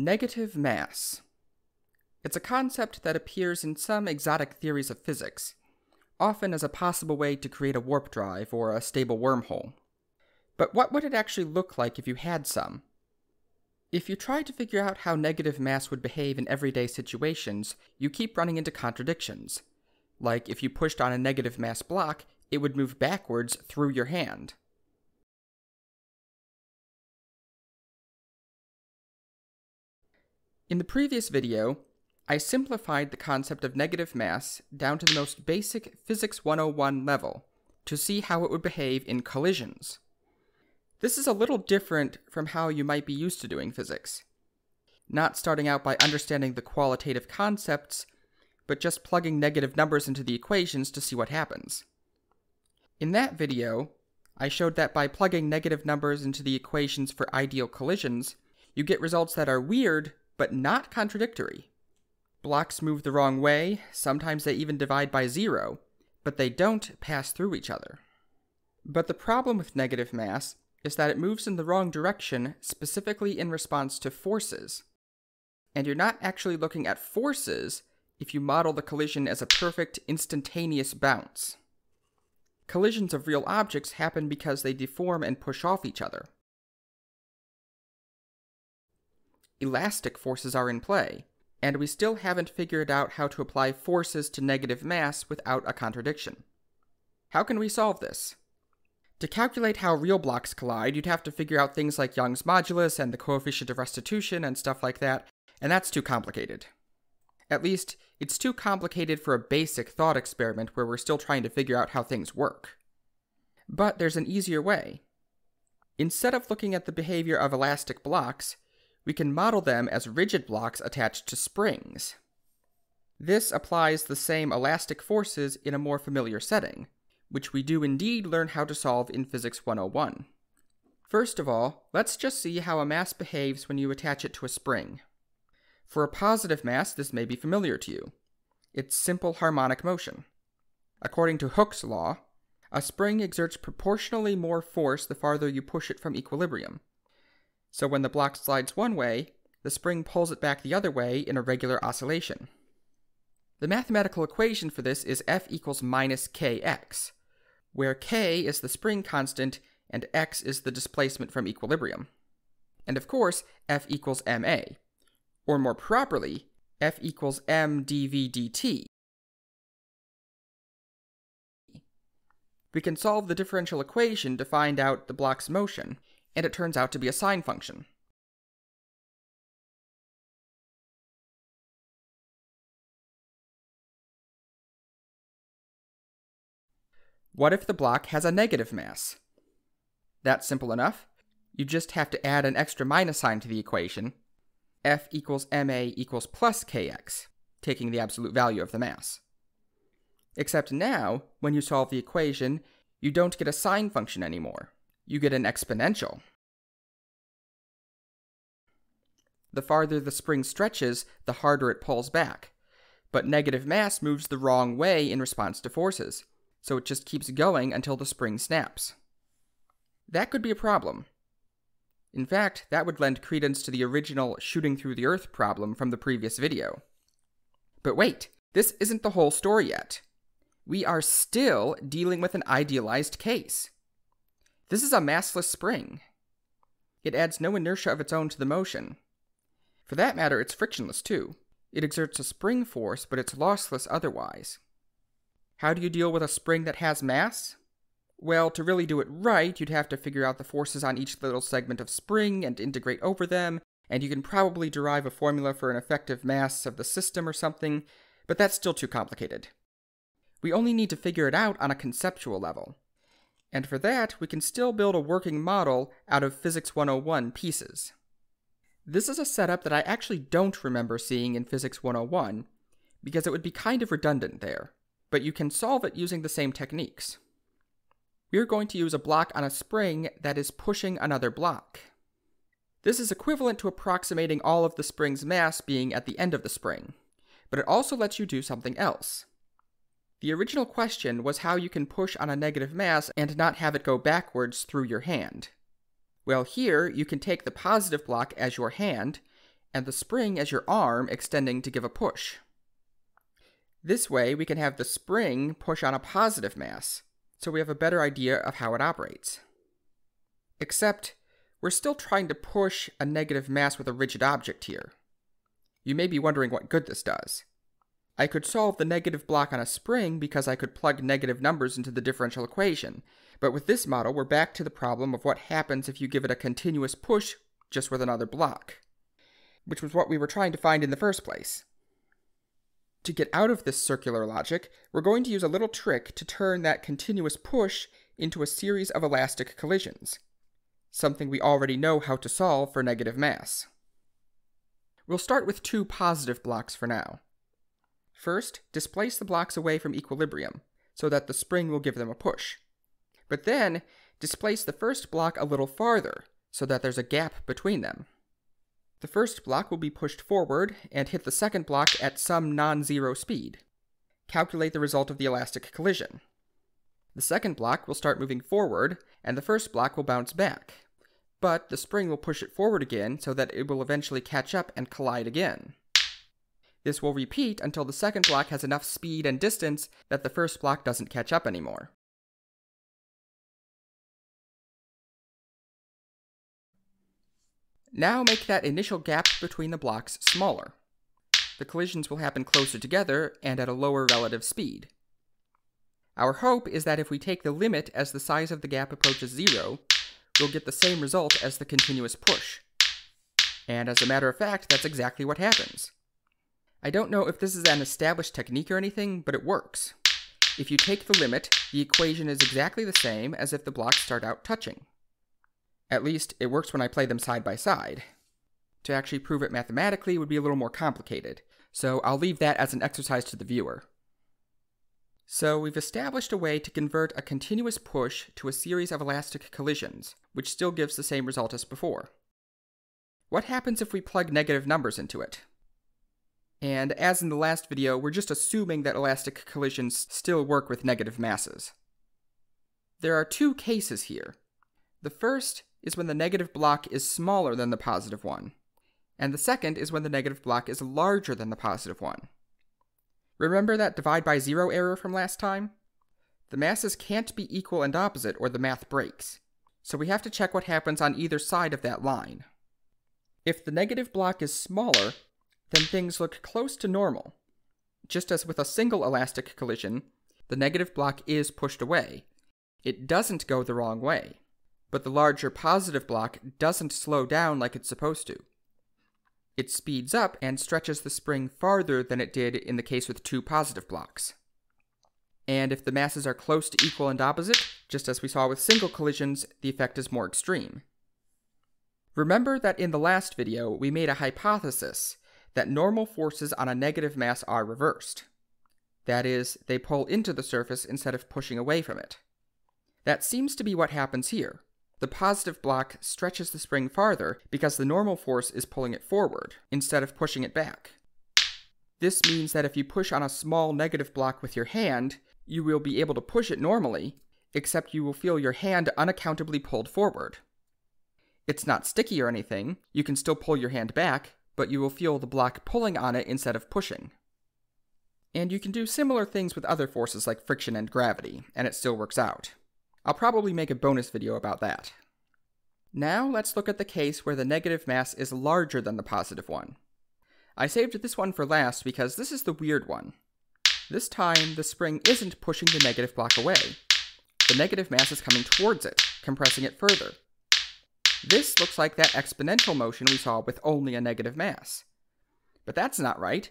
Negative mass. It's a concept that appears in some exotic theories of physics, often as a possible way to create a warp drive or a stable wormhole. But what would it actually look like if you had some? If you try to figure out how negative mass would behave in everyday situations, you keep running into contradictions. Like if you pushed on a negative mass block, it would move backwards through your hand. In the previous video, I simplified the concept of negative mass down to the most basic Physics 101 level to see how it would behave in collisions. This is a little different from how you might be used to doing physics. Not starting out by understanding the qualitative concepts, but just plugging negative numbers into the equations to see what happens. In that video, I showed that by plugging negative numbers into the equations for ideal collisions, you get results that are weird but not contradictory. Blocks move the wrong way, sometimes they even divide by zero, but they don't pass through each other. But the problem with negative mass is that it moves in the wrong direction specifically in response to forces. And you're not actually looking at forces if you model the collision as a perfect instantaneous bounce. Collisions of real objects happen because they deform and push off each other. Elastic forces are in play, and we still haven't figured out how to apply forces to negative mass without a contradiction. How can we solve this? To calculate how real blocks collide, you'd have to figure out things like Young's modulus and the coefficient of restitution and stuff like that, and that's too complicated. At least, it's too complicated for a basic thought experiment where we're still trying to figure out how things work. But there's an easier way. Instead of looking at the behavior of elastic blocks, we can model them as rigid blocks attached to springs. This applies the same elastic forces in a more familiar setting, which we do indeed learn how to solve in Physics 101. First of all, let's just see how a mass behaves when you attach it to a spring. For a positive mass, this may be familiar to you. It's simple harmonic motion. According to Hooke's law, a spring exerts proportionally more force the farther you push it from equilibrium, so when the block slides one way, the spring pulls it back the other way in a regular oscillation. The mathematical equation for this is F equals minus kx, where k is the spring constant and x is the displacement from equilibrium. And of course, F equals ma, or more properly, F equals m dv dt. We can solve the differential equation to find out the block's motion, and it turns out to be a sine function. What if the block has a negative mass? That's simple enough. You just have to add an extra minus sign to the equation. F equals ma equals plus kx, taking the absolute value of the mass. Except now, when you solve the equation, you don't get a sine function anymore you get an exponential. The farther the spring stretches, the harder it pulls back. But negative mass moves the wrong way in response to forces, so it just keeps going until the spring snaps. That could be a problem. In fact, that would lend credence to the original shooting through the earth problem from the previous video. But wait, this isn't the whole story yet. We are still dealing with an idealized case. This is a massless spring. It adds no inertia of its own to the motion. For that matter, it's frictionless too. It exerts a spring force, but it's lossless otherwise. How do you deal with a spring that has mass? Well, to really do it right, you'd have to figure out the forces on each little segment of spring and integrate over them, and you can probably derive a formula for an effective mass of the system or something, but that's still too complicated. We only need to figure it out on a conceptual level. And for that, we can still build a working model out of Physics 101 pieces. This is a setup that I actually don't remember seeing in Physics 101, because it would be kind of redundant there, but you can solve it using the same techniques. We're going to use a block on a spring that is pushing another block. This is equivalent to approximating all of the spring's mass being at the end of the spring, but it also lets you do something else. The original question was how you can push on a negative mass and not have it go backwards through your hand. Well, here you can take the positive block as your hand, and the spring as your arm extending to give a push. This way, we can have the spring push on a positive mass, so we have a better idea of how it operates. Except, we're still trying to push a negative mass with a rigid object here. You may be wondering what good this does. I could solve the negative block on a spring because I could plug negative numbers into the differential equation, but with this model, we're back to the problem of what happens if you give it a continuous push just with another block, which was what we were trying to find in the first place. To get out of this circular logic, we're going to use a little trick to turn that continuous push into a series of elastic collisions, something we already know how to solve for negative mass. We'll start with two positive blocks for now. First, displace the blocks away from equilibrium, so that the spring will give them a push. But then, displace the first block a little farther, so that there's a gap between them. The first block will be pushed forward and hit the second block at some non-zero speed. Calculate the result of the elastic collision. The second block will start moving forward, and the first block will bounce back. But the spring will push it forward again so that it will eventually catch up and collide again. This will repeat until the second block has enough speed and distance that the first block doesn't catch up anymore. Now make that initial gap between the blocks smaller. The collisions will happen closer together and at a lower relative speed. Our hope is that if we take the limit as the size of the gap approaches zero, we'll get the same result as the continuous push. And as a matter of fact, that's exactly what happens. I don't know if this is an established technique or anything, but it works. If you take the limit, the equation is exactly the same as if the blocks start out touching. At least, it works when I play them side by side. To actually prove it mathematically would be a little more complicated, so I'll leave that as an exercise to the viewer. So we've established a way to convert a continuous push to a series of elastic collisions, which still gives the same result as before. What happens if we plug negative numbers into it? And as in the last video, we're just assuming that elastic collisions still work with negative masses. There are two cases here. The first is when the negative block is smaller than the positive one, and the second is when the negative block is larger than the positive one. Remember that divide by zero error from last time? The masses can't be equal and opposite or the math breaks, so we have to check what happens on either side of that line. If the negative block is smaller, then things look close to normal. Just as with a single elastic collision, the negative block is pushed away. It doesn't go the wrong way, but the larger positive block doesn't slow down like it's supposed to. It speeds up and stretches the spring farther than it did in the case with two positive blocks. And if the masses are close to equal and opposite, just as we saw with single collisions, the effect is more extreme. Remember that in the last video, we made a hypothesis that normal forces on a negative mass are reversed. That is, they pull into the surface instead of pushing away from it. That seems to be what happens here. The positive block stretches the spring farther because the normal force is pulling it forward instead of pushing it back. This means that if you push on a small negative block with your hand, you will be able to push it normally, except you will feel your hand unaccountably pulled forward. It's not sticky or anything, you can still pull your hand back, but you will feel the block pulling on it instead of pushing. And you can do similar things with other forces like friction and gravity, and it still works out. I'll probably make a bonus video about that. Now let's look at the case where the negative mass is larger than the positive one. I saved this one for last because this is the weird one. This time, the spring isn't pushing the negative block away. The negative mass is coming towards it, compressing it further. This looks like that exponential motion we saw with only a negative mass. But that's not right.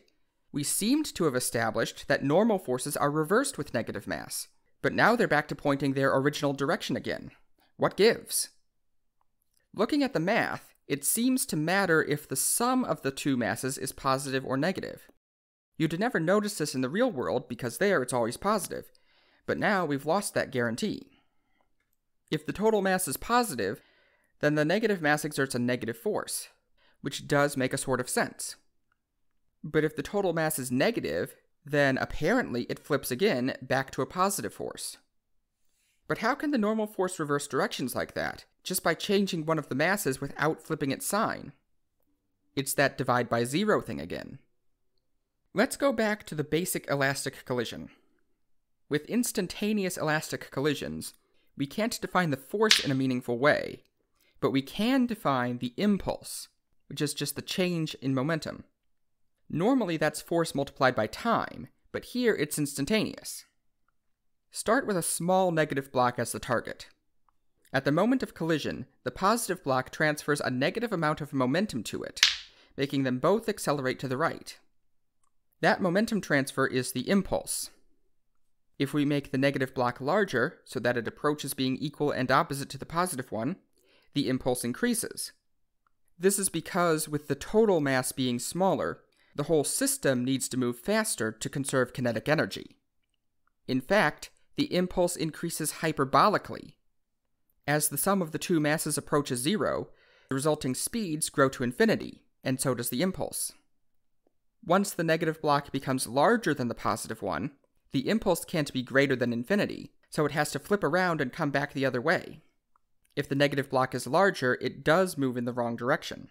We seemed to have established that normal forces are reversed with negative mass, but now they're back to pointing their original direction again. What gives? Looking at the math, it seems to matter if the sum of the two masses is positive or negative. You'd never notice this in the real world because there it's always positive, but now we've lost that guarantee. If the total mass is positive, then the negative mass exerts a negative force, which does make a sort of sense. But if the total mass is negative, then apparently it flips again back to a positive force. But how can the normal force reverse directions like that, just by changing one of the masses without flipping its sign? It's that divide by zero thing again. Let's go back to the basic elastic collision. With instantaneous elastic collisions, we can't define the force in a meaningful way, but we can define the impulse, which is just the change in momentum. Normally that's force multiplied by time, but here it's instantaneous. Start with a small negative block as the target. At the moment of collision, the positive block transfers a negative amount of momentum to it, making them both accelerate to the right. That momentum transfer is the impulse. If we make the negative block larger, so that it approaches being equal and opposite to the positive one, the impulse increases. This is because, with the total mass being smaller, the whole system needs to move faster to conserve kinetic energy. In fact, the impulse increases hyperbolically. As the sum of the two masses approaches zero, the resulting speeds grow to infinity, and so does the impulse. Once the negative block becomes larger than the positive one, the impulse can't be greater than infinity, so it has to flip around and come back the other way. If the negative block is larger, it does move in the wrong direction.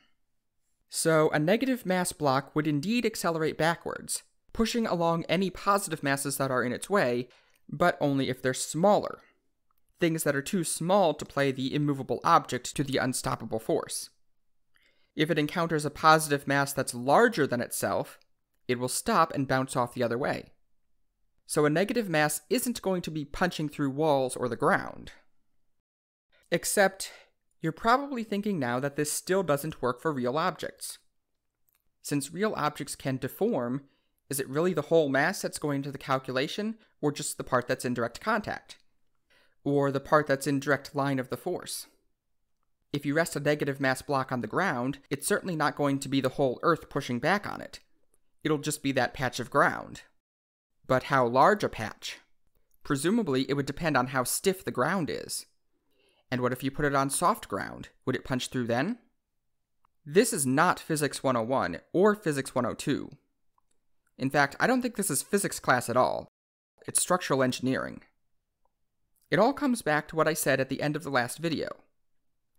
So, a negative mass block would indeed accelerate backwards, pushing along any positive masses that are in its way, but only if they're smaller. Things that are too small to play the immovable object to the unstoppable force. If it encounters a positive mass that's larger than itself, it will stop and bounce off the other way. So a negative mass isn't going to be punching through walls or the ground. Except, you're probably thinking now that this still doesn't work for real objects. Since real objects can deform, is it really the whole mass that's going into the calculation, or just the part that's in direct contact? Or the part that's in direct line of the force? If you rest a negative mass block on the ground, it's certainly not going to be the whole Earth pushing back on it. It'll just be that patch of ground. But how large a patch? Presumably, it would depend on how stiff the ground is. And what if you put it on soft ground? Would it punch through then? This is not Physics 101 or Physics 102. In fact, I don't think this is physics class at all. It's structural engineering. It all comes back to what I said at the end of the last video.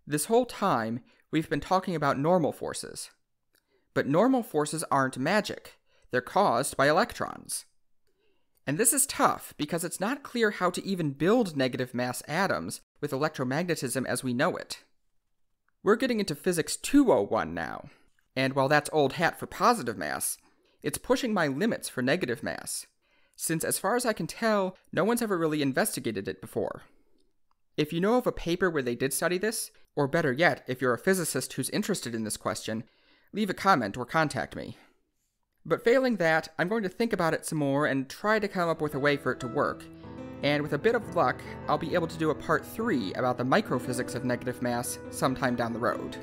This whole time, we've been talking about normal forces. But normal forces aren't magic, they're caused by electrons. And this is tough because it's not clear how to even build negative mass atoms with electromagnetism as we know it. We're getting into Physics 201 now, and while that's old hat for positive mass, it's pushing my limits for negative mass, since as far as I can tell, no one's ever really investigated it before. If you know of a paper where they did study this, or better yet, if you're a physicist who's interested in this question, leave a comment or contact me. But failing that, I'm going to think about it some more and try to come up with a way for it to work. And with a bit of luck, I'll be able to do a part 3 about the microphysics of negative mass sometime down the road.